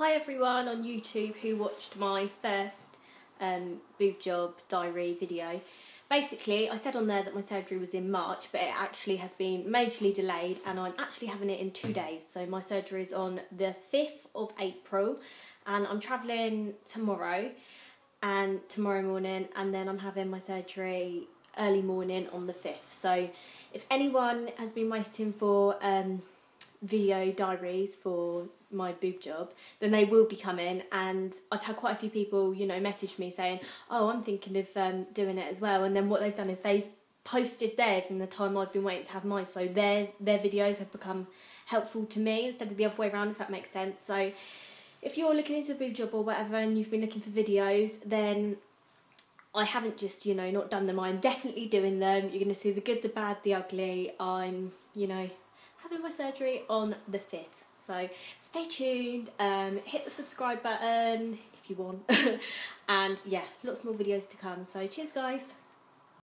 Hi everyone on YouTube who watched my first um, boob job diary video. Basically, I said on there that my surgery was in March, but it actually has been majorly delayed and I'm actually having it in two days. So my surgery is on the 5th of April and I'm travelling tomorrow and tomorrow morning and then I'm having my surgery early morning on the 5th. So if anyone has been waiting for um, video diaries for my boob job, then they will be coming. And I've had quite a few people, you know, message me saying, "Oh, I'm thinking of um, doing it as well." And then what they've done is they've posted theirs in the time I've been waiting to have mine, so their their videos have become helpful to me instead of the other way around, if that makes sense. So if you're looking into a boob job or whatever, and you've been looking for videos, then I haven't just, you know, not done them. I'm definitely doing them. You're going to see the good, the bad, the ugly. I'm, you know, having my surgery on the 5th. So stay tuned, um, hit the subscribe button if you want. and yeah, lots more videos to come. So cheers, guys.